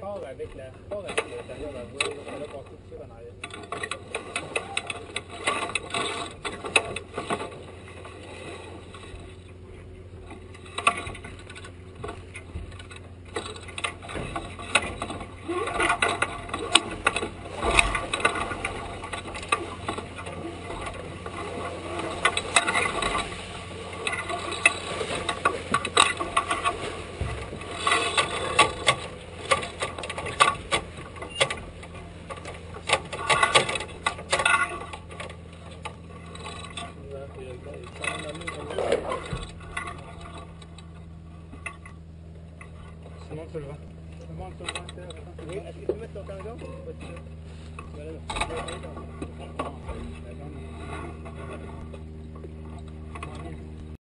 Pars avec la. Avec la de suite Simon sur le vent. Simon sur le est-ce que tu ton